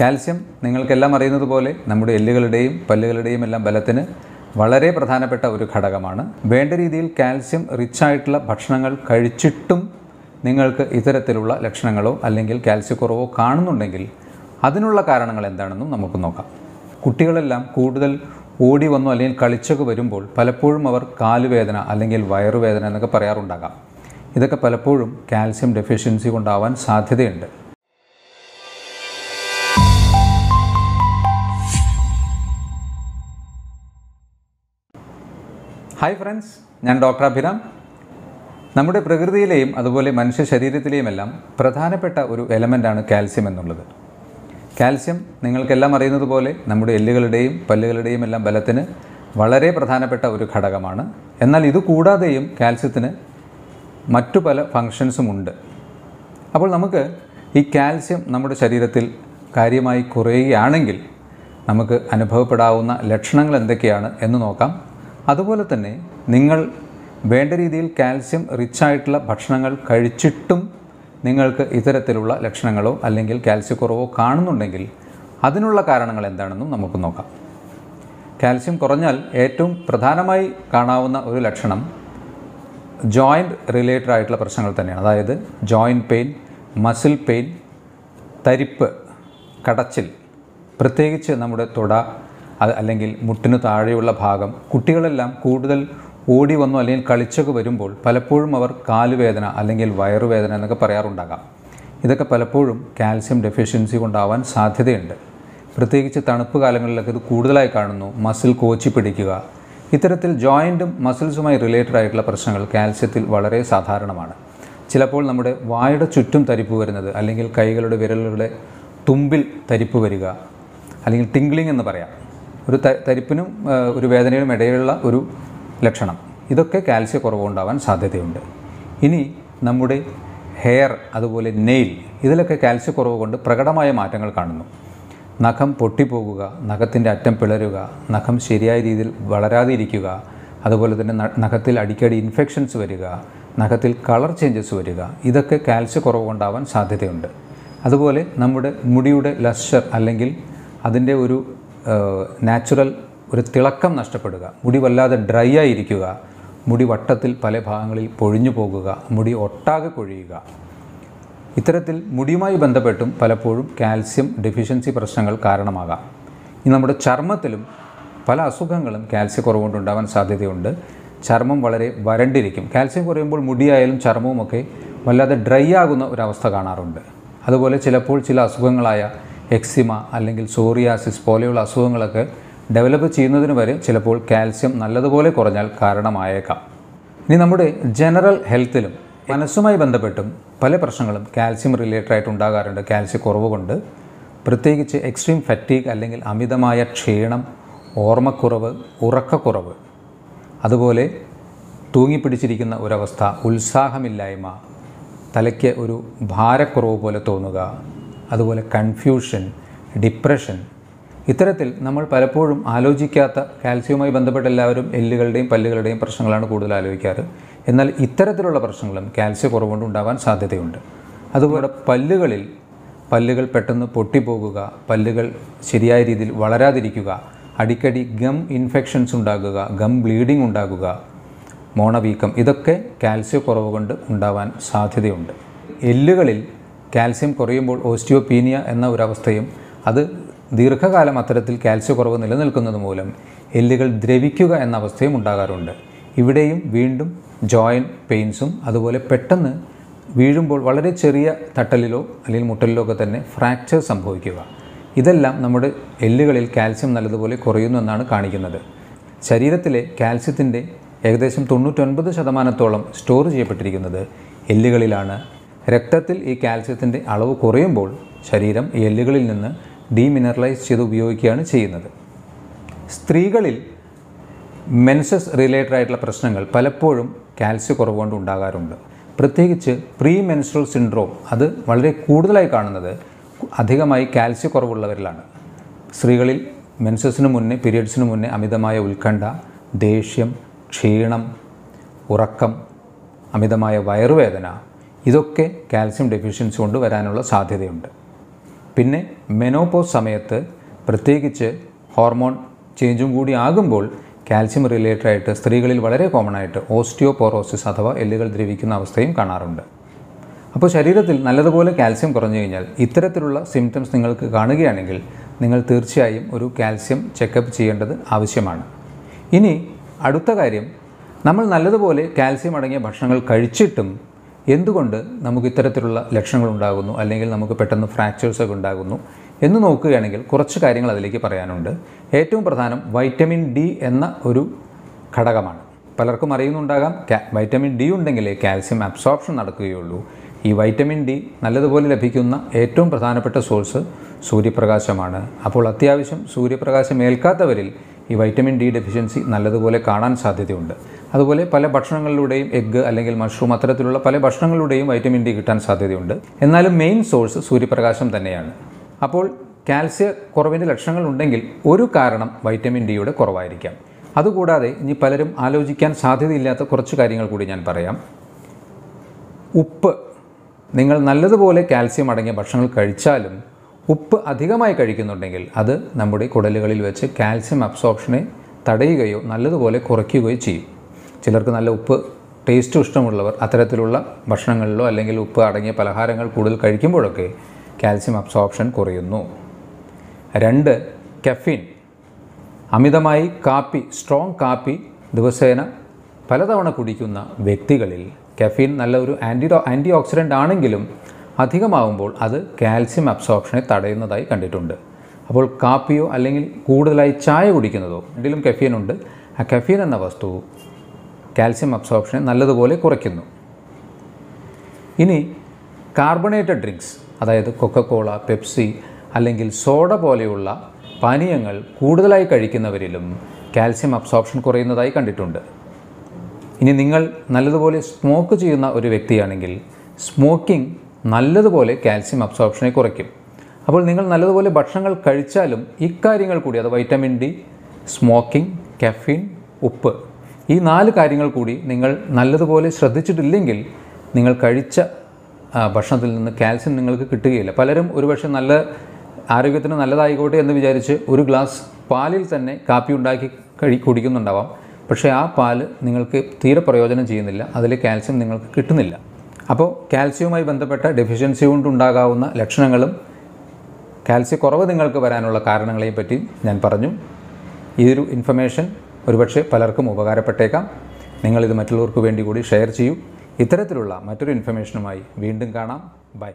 Calcium നിങ്ങൾക്കെല്ലാം അറിയുന്നത് പോലെ നമ്മുടെ എല്ലുകളുടെയും പല്ലുകളുടെയും എല്ലാം ബലത്തിന് വളരെ പ്രധാനപ്പെട്ട ഒരു ഘടകമാണ്. വേണ്ട രീതിയിൽ കാൽസ്യം റിച്ച് ആയിട്ടുള്ള ഭക്ഷണങ്ങൾ കഴിച്ചിട്ടും നിങ്ങൾക്ക് ഇത്തരത്തിലുള്ള ലക്ഷണങ്ങളോ അല്ലെങ്കിൽ കാൽസ്യക്കുറവോ കാണുന്നുണ്ടെങ്കിൽ അതിനുള്ള കാരണങ്ങൾ എന്താണെന്നും നമുക്ക് നോക്കാം. കുട്ടികളെല്ലാം കൂടുതൽ ഓടി വന്നു അല്ലെങ്കിൽ കളിച്ചൊക്കെ വരുമ്പോൾ പലപ്പോഴും അവർ കാലുവേദന അല്ലെങ്കിൽ വയറുവേദന എന്നൊക്കെ പറയാറുണ്ടാകാം. ഇതൊക്കെ പലപ്പോഴും കാൽസ്യം ഡെഫിഷ്യൻസി കൊണ്ടാവാൻ സാധ്യതയുണ്ട്. ഹായ് ഫ്രണ്ട്സ് ഞാൻ ഡോക്ടർ അഭിരാം. നമ്മുടെ പ്രകൃതിയിലെയും അതുപോലെ മനുഷ്യ ശരീരത്തിലെയുമെല്ലാം പ്രധാനപ്പെട്ട ഒരു എലമെന്റാണ് കാൽസ്യം എന്നുള്ളത്. കാൽസ്യം നിങ്ങൾക്കെല്ലാം അറിയുന്നത് പോലെ നമ്മുടെ എല്ലുകളുടെയും പല്ലുകളുടെയും എല്ലാം ബലത്തിന് വളരെ പ്രധാനപ്പെട്ട ഒരു ഘടകമാണ്. എന്നാൽ ഇത് കൂടാതെയും കാൽസ്യത്തിന് മറ്റു പല ഫങ്ഷൻസും ഉണ്ട്. അപ്പോൾ നമുക്ക് ഈ കാൽസ്യം നമ്മുടെ ശരീരത്തിൽ കാര്യമായി കുറയുകയാണെങ്കിൽ നമുക്ക് അനുഭവപ്പെടാവുന്ന ലക്ഷണങ്ങൾ എന്തൊക്കെയാണ് എന്ന് നോക്കാം. അതുപോലെ തന്നെ നിങ്ങൾ വേണ്ട രീതിയിൽ കാൽസ്യം റിച്ച് ആയിട്ടുള്ള ഭക്ഷണങ്ങൾ കഴിച്ചിട്ടും നിങ്ങൾക്ക് ഇത്തരത്തിലുള്ള ലക്ഷണങ്ങളോ അല്ലെങ്കിൽ കാൽസ്യക്കുറവോ കാണുന്നുണ്ടെങ്കിൽ അതിനുള്ള കാരണങ്ങൾ എന്താണെന്നും നമുക്ക് നോക്കാം. കാൽസ്യം കുറഞ്ഞാൽ ഏറ്റവും പ്രധാനമായി കാണാവുന്ന ഒരു ലക്ഷണം ജോയിന്റ് റിലേറ്റഡ് ആയിട്ടുള്ള പ്രശ്നങ്ങൾ തന്നെയാണ്. അതായത് ജോയിന്റ് പെയിൻ മസിൽ പെയിൻ തരിപ്പ് കടച്ചിൽ. പ്രത്യേകിച്ച് നമ്മുടെ തുട അല്ലെങ്കിൽ മുട്ടിനു താഴെയുള്ള ഭാഗം. കുട്ടികളെല്ലാം കൂടുതൽ ഓടി വന്നു അല്ലെങ്കിൽ കളിച്ചൊക്കെ വരുമ്പോൾ പലപ്പോഴും അവർ കാലുവേദന അല്ലെങ്കിൽ വയറുവേദന എന്നൊക്കെ പറയാറുണ്ടാകാം. ഇതൊക്കെ പലപ്പോഴും കാൽസ്യം ഡെഫിഷ്യൻസി കൊണ്ടാവാൻ സാധ്യതയുണ്ട്. പ്രത്യേകിച്ച് തണുപ്പ് കാലങ്ങളിലൊക്കെ ഇത് കൂടുതലായി കാണുന്നു. മസിൽ കോച്ചി പിടിക്കുക. ഇത്തരത്തിൽ ജോയിന്റും മസിൽസുമായി റിലേറ്റഡ് ആയിട്ടുള്ള പ്രശ്നങ്ങൾ കാൽസ്യത്തിൽ വളരെ സാധാരണമാണ്. ചിലപ്പോൾ നമ്മുടെ വായുടെ ചുറ്റും തരിപ്പ് വരുന്നത് അല്ലെങ്കിൽ കൈകളുടെ വിരലുകളുടെ തുമ്പിൽ തരിപ്പ് വരിക അല്ലെങ്കിൽ ടിംഗ്ലിംഗ് എന്ന് പറയാം. ഒരു തരിപ്പിനും ഒരു വേദനയിലും ഇടയിലുള്ള ഒരു ലക്ഷണം. ഇതൊക്കെ കാൽസ്യ കുറവുണ്ടാവാൻ സാധ്യതയുണ്ട്. ഇനി നമ്മുടെ ഹെയർ അതുപോലെ നെയിൽ ഇതിലൊക്കെ കാൽസ്യ കുറവ് കൊണ്ട് പ്രകടമായ മാറ്റങ്ങൾ കാണുന്നു. നഖം പൊട്ടിപ്പോകുക നഖത്തിന്റെ അറ്റം പിളരുക നഖം ശരിയായ രീതിയിൽ വളരാതെ ഇരിക്കുക അതുപോലെ തന്നെ നഖത്തിൽ അടിക്കടി ഇൻഫെക്ഷൻസ് വരിക നഖത്തിൽ കളർ ചേഞ്ചസ് വരിക ഇതൊക്കെ കാൽസ്യ കുറവ് കൊണ്ടാവാൻ സാധ്യതയുണ്ട്. അതുപോലെ നമ്മുടെ മുടിയുടെ ലഷർ അല്ലെങ്കിൽ അതിന്റെ ഒരു നാച്ചുറൽ ഒരു തിളക്കം നഷ്ടപ്പെടുക മുടി വല്ലാതെ ഡ്രൈ ആയിരിക്കുക മുടി വട്ടത്തിൽ പല ഭാഗങ്ങളിൽ പൊഴിഞ്ഞു പോകുക മുടി ഒട്ടാകെ കൊഴിയുക. ഇത്തരത്തിൽ മുടിയുമായി ബന്ധപ്പെട്ടും പലപ്പോഴും കാൽസ്യം ഡെഫിഷ്യൻസി പ്രശ്നങ്ങൾ കാരണമാകാം. ഇനി നമ്മുടെ ചർമ്മത്തിലും പല അസുഖങ്ങളും കാൽസ്യം കുറവുകൊണ്ടുണ്ടാവാൻ സാധ്യതയുണ്ട്. ചർമ്മം വളരെ വരണ്ടിരിക്കും. കാൽസ്യം കുറയുമ്പോൾ മുടിയായാലും ചർമ്മവുമൊക്കെ വല്ലാതെ ഡ്രൈ ആകുന്ന ഒരവസ്ഥ കാണാറുണ്ട്. അതുപോലെ ചിലപ്പോൾ ചില അസുഖങ്ങളായ എക്സിമ അല്ലെങ്കിൽ സോറിയാസിസ് പോലെയുള്ള അസുഖങ്ങളൊക്കെ ഡെവലപ്പ് ചെയ്യുന്നതിന് വരെ ചിലപ്പോൾ കാൽസ്യം നല്ലതുപോലെ കുറഞ്ഞാൽ കാരണമായേക്കാം. ഇനി നമ്മുടെ ജനറൽ ഹെൽത്തിലും മനസ്സുമായി ബന്ധപ്പെട്ടും പല പ്രശ്നങ്ങളും കാൽസ്യം റിലേറ്റഡ് ആയിട്ട് ഉണ്ടാകാറുണ്ട്. കാൽസ്യം കുറവ് കൊണ്ട് പ്രത്യേകിച്ച് എക്സ്ട്രീം ഫറ്റീഗ് അല്ലെങ്കിൽ അമിതമായ ക്ഷീണം ഓർമ്മക്കുറവ് ഉറക്കക്കുറവ് അതുപോലെ തൂങ്ങിപ്പിടിച്ചിരിക്കുന്ന ഒരവസ്ഥ ഉത്സാഹമില്ലായ്മ തലയ്ക്ക് ഒരു ഭാരക്കുറവ് പോലെ തോന്നുക അതുപോലെ കൺഫ്യൂഷൻ ഡിപ്രഷൻ ഇത്തരത്തിൽ നമ്മൾ പലപ്പോഴും ആലോചിക്കാത്ത കാൽസ്യവുമായി ബന്ധപ്പെട്ട എല്ലാവരും എല്ലുകളുടെയും പല്ലുകളുടെയും പ്രശ്നങ്ങളാണ് കൂടുതൽ ആലോചിക്കാറ്. എന്നാൽ ഇത്തരത്തിലുള്ള പ്രശ്നങ്ങളും കാൽസ്യ കുറവുകൊണ്ട് ഉണ്ടാവാൻ സാധ്യതയുണ്ട്. അതുപോലെ പല്ലുകളിൽ പല്ലുകൾ പെട്ടെന്ന് പൊട്ടിപ്പോകുക പല്ലുകൾ ശരിയായ രീതിയിൽ വളരാതിരിക്കുക അടിക്കടി ഗം ഇൻഫെക്ഷൻസ് ഉണ്ടാകുക ഗം ബ്ലീഡിംഗ് ഉണ്ടാകുക മോണവീക്കം ഇതൊക്കെ കാൽസ്യ കുറവ് കൊണ്ട് ഉണ്ടാവാൻ സാധ്യതയുണ്ട്. എല്ലുകളിൽ കാൽസ്യം കുറയുമ്പോൾ ഓസ്റ്റിയോപീനിയ എന്ന ഒരവസ്ഥയും അത് ദീർഘകാലം അത്തരത്തിൽ കാൽസ്യക്കുറവ് നിലനിൽക്കുന്നത് മൂലം എല്ലുകൾ ദ്രവിക്കുക എന്ന അവസ്ഥയും ഉണ്ടാകാറുണ്ട്. ഇവിടെയും വീണ്ടും ജോയിന്റ് പെയിൻസും അതുപോലെ പെട്ടെന്ന് വീഴുമ്പോൾ വളരെ ചെറിയ തട്ടലിലോ അല്ലെങ്കിൽ മുട്ടലിലോ ഒക്കെ തന്നെ ഫ്രാക്ചർ സംഭവിക്കുക. ഇതെല്ലാം നമ്മുടെ എല്ലുകളിൽ കാൽസ്യം നല്ലതുപോലെ കുറയുന്നു എന്നാണ് കാണിക്കുന്നത്. ശരീരത്തിലെ കാൽസ്യത്തിന്റെ ഏകദേശം തൊണ്ണൂറ്റൊൻപത് ശതമാനത്തോളം സ്റ്റോർ ചെയ്യപ്പെട്ടിരിക്കുന്നത് എല്ലുകളിലാണ്. രക്തത്തിൽ ഈ കാൽസ്യത്തിന്റെ അളവ് കുറയുമ്പോൾ ശരീരം എല്ലുകളിൽ നിന്ന് ഡീമിനറലൈസ് ചെയ്ത് ഉപയോഗിക്കുകയാണ് ചെയ്യുന്നത്. സ്ത്രീകളിൽ മെൻസസ് റിലേറ്റഡ് ആയിട്ടുള്ള പ്രശ്നങ്ങൾ പലപ്പോഴും കാൽസ്യ കുറവുകൊണ്ട് ഉണ്ടാകാറുണ്ട്. പ്രത്യേകിച്ച് പ്രീ മെൻസ്ട്രൽ സിൻഡ്രോം അത് വളരെ കൂടുതലായി കാണുന്നത് അധികമായി കാൽസ്യ കുറവുള്ളവരിലാണ്. സ്ത്രീകളിൽ മെൻസസിന് മുന്നേ പീരിയഡ്സിന് മുന്നേ അമിതമായ ഉത്കണ്ഠ ദേഷ്യം ക്ഷീണം ഉറക്കം അമിതമായ വയറുവേദന ഇതൊക്കെ കാൽസ്യം ഡെഫിഷ്യൻസി കൊണ്ട് വരാനുള്ള സാധ്യതയുണ്ട്. പിന്നെ മെനോപോസ് സമയത്ത് പ്രത്യേകിച്ച് ഹോർമോൺ ചേഞ്ചും കൂടി ആകുമ്പോൾ കാൽസ്യം റിലേറ്റഡ് ആയിട്ട് സ്ത്രീകളിൽ വളരെ കോമൺ ആയിട്ട് ഓസ്റ്റിയോപോറോസിസ് അഥവാ എല്ലുകൾ ദ്രവിക്കുന്ന അവസ്ഥയും കാണാറുണ്ട്. അപ്പോൾ ശരീരത്തിൽ നല്ലതുപോലെ കാൽസ്യം കുറഞ്ഞു കഴിഞ്ഞാൽ ഇത്തരത്തിലുള്ള സിംറ്റംസ് നിങ്ങൾക്ക് കാണുകയാണെങ്കിൽ നിങ്ങൾ തീർച്ചയായും ഒരു കാൽസ്യം ചെക്കപ്പ് ചെയ്യേണ്ടത് ആവശ്യമാണ്. ഇനി അടുത്ത കാര്യം നമ്മൾ നല്ലതുപോലെ കാൽസ്യം അടങ്ങിയ ഭക്ഷണങ്ങൾ കഴിച്ചിട്ടും എന്തുകൊണ്ട് നമുക്ക് ഇത്തരത്തിലുള്ള ലക്ഷണങ്ങൾ ഉണ്ടാകുന്നു അല്ലെങ്കിൽ നമുക്ക് പെട്ടെന്ന് ഫ്രാക്ചേഴ്സ് ഒക്കെ ഉണ്ടാകുന്നു? എന്ന് നോക്കുകയാണെങ്കിൽ കുറച്ച് കാര്യങ്ങൾ അതിലേക്ക് പറയാനുണ്ട്. ഏറ്റവും പ്രധാനം വൈറ്റമിൻ ഡി എന്ന ഒരു ഘടകമാണ്. പലർക്കും അറിയുന്നുണ്ടാകാം വൈറ്റമിൻ ഡി ഉണ്ടെങ്കിലേ കാൽസ്യം അബ്സോർപ്ഷൻ നടക്കുകയുള്ളൂ. ഈ വൈറ്റമിൻ ഡി നല്ലതുപോലെ ലഭിക്കുന്ന ഏറ്റവും പ്രധാനപ്പെട്ട സോഴ്സ് സൂര്യപ്രകാശമാണ്. അപ്പോൾ അത്യാവശ്യം സൂര്യപ്രകാശം ഏൽക്കാത്തവരിൽ ഈ വൈറ്റമിൻ ഡി ഡെഫിഷ്യൻസി നല്ലതുപോലെ കാണാൻ സാധ്യതയുണ്ട്. അതുപോലെ പല ഭക്ഷണങ്ങളിലൂടെയും എഗ്ഗ് അല്ലെങ്കിൽ മഷ്റൂം അത്തരത്തിലുള്ള പല ഭക്ഷണങ്ങളിലൂടെയും വൈറ്റമിൻ ഡി കിട്ടാൻ സാധ്യതയുണ്ട്. എന്നാലും മെയിൻ സോഴ്സ് സൂര്യപ്രകാശം തന്നെയാണ്. അപ്പോൾ കാൽസ്യ കുറവിന്റെ ലക്ഷണങ്ങൾ ഉണ്ടെങ്കിൽ ഒരു കാരണം വൈറ്റമിൻ ഡിയുടെ കുറവായിരിക്കാം. അതുകൂടാതെ ഇനി പലരും ആലോചിക്കാൻ സാധ്യതയില്ലാത്ത കുറച്ച് കാര്യങ്ങൾ കൂടി ഞാൻ പറയാം. ഉപ്പ്. നിങ്ങൾ നല്ലതുപോലെ കാൽസ്യം അടങ്ങിയ ഭക്ഷണങ്ങൾ കഴിച്ചാലും ഉപ്പ് അധികമായി കഴിക്കുന്നുണ്ടെങ്കിൽ അത് നമ്മുടെ കുടലുകളിൽ വെച്ച് കാൽസ്യം അബ്സോർപ്ഷനെ തടയുകയോ നല്ലതുപോലെ കുറയ്ക്കുകയോ ചെയ്യും. ചിലർക്ക് നല്ല ഉപ്പ് ടേസ്റ്റും ഇഷ്ടമുള്ളവർ അത്തരത്തിലുള്ള ഭക്ഷണങ്ങളിലോ അല്ലെങ്കിൽ ഉപ്പ് അടങ്ങിയ പലഹാരങ്ങൾ കൂടുതൽ കഴിക്കുമ്പോഴൊക്കെ കാൽസ്യം അബ്സോർപ്ഷൻ കുറയുന്നു. രണ്ട് കഫീൻ. അമിതമായി കാപ്പി സ്ട്രോങ് കാപ്പി ദിവസേന പലതവണ കുടിക്കുന്ന വ്യക്തികളിൽ കഫീൻ നല്ല ഒരു ആന്റി ആന്റി ഓക്സിഡന്റ് ആണെങ്കിലും അധികമാകുമ്പോൾ അത് കാൽസ്യം അബ്സോർപ്ഷനെ തടയുന്നതായി കണ്ടിട്ടുണ്ട്. അപ്പോൾ കാപ്പിയോ അല്ലെങ്കിൽ കൂടുതലായി ചായ കുടിക്കുന്നതോ രണ്ടിലും കഫീൻ ഉണ്ട്. ആ കഫീൻ എന്ന വസ്തു കാൽസ്യം അബ്സോർപ്ഷനെ നല്ലതുപോലെ കുറയ്ക്കുന്നു. ഇനി കാർബണേറ്റഡ് ഡ്രിങ്ക്സ് അതായത് കൊക്കക്കോള പെപ്സി അല്ലെങ്കിൽ സോഡ പോലെയുള്ള പാനീയങ്ങൾ കൂടുതലായി കഴിക്കുന്നവരിലും കാൽസ്യം അബ്സോർപ്ഷൻ കുറയുന്നതായി കണ്ടിട്ടുണ്ട്. ഇനി നിങ്ങൾ നല്ലതുപോലെ സ്മോക്ക് ചെയ്യുന്ന ഒരു വ്യക്തിയാണെങ്കിൽ സ്മോക്കിംഗ് നല്ലതുപോലെ കാൽസ്യം അബ്സോർപ്ഷനെ കുറയ്ക്കും. അപ്പോൾ നിങ്ങൾ നല്ലതുപോലെ ഭക്ഷണങ്ങൾ കഴിച്ചാലും ഇക്കാര്യങ്ങൾ കൂടി അത് വൈറ്റമിൻ ഡി സ്മോക്കിംഗ് കഫീൻ ഉപ്പ് ഈ നാല് കാര്യങ്ങൾ കൂടി നിങ്ങൾ നല്ലതുപോലെ ശ്രദ്ധിച്ചിട്ടില്ലെങ്കിൽ നിങ്ങൾ കഴിച്ച ഭക്ഷണത്തിൽ നിന്ന് കാൽസ്യം നിങ്ങൾക്ക് കിട്ടുകയില്ല. പലരും ഒരുപക്ഷെ നല്ല ആരോഗ്യത്തിന് നല്ലതായിക്കോട്ടെ എന്ന് വിചാരിച്ച് ഒരു ഗ്ലാസ് പാലിൽ തന്നെ കാപ്പി ഉണ്ടാക്കി കഴി കുടിക്കുന്നുണ്ടാവാം. പക്ഷേ ആ പാൽ നിങ്ങൾക്ക് തീരെ പ്രയോജനം ചെയ്യുന്നില്ല. അതിൽ കാൽസ്യം നിങ്ങൾക്ക് കിട്ടുന്നില്ല. അപ്പോൾ കാൽസ്യവുമായി ബന്ധപ്പെട്ട ഡെഫിഷ്യൻസി കൊണ്ടുണ്ടാകാവുന്ന ലക്ഷണങ്ങളും കാൽസ്യ കുറവ് നിങ്ങൾക്ക് വരാനുള്ള കാരണങ്ങളെയും പറ്റി ഞാൻ പറഞ്ഞു. ഈ ഒരു ഇൻഫർമേഷൻ ഒരുപക്ഷെ പലർക്കും ഉപകാരപ്പെട്ടേക്കാം. നിങ്ങളിത് മറ്റുള്ളവർക്ക് വേണ്ടി കൂടി ഷെയർ ചെയ്യൂ. ഇത്തരത്തിലുള്ള മറ്റൊരു ഇൻഫർമേഷനുമായി വീണ്ടും കാണാം. ബൈ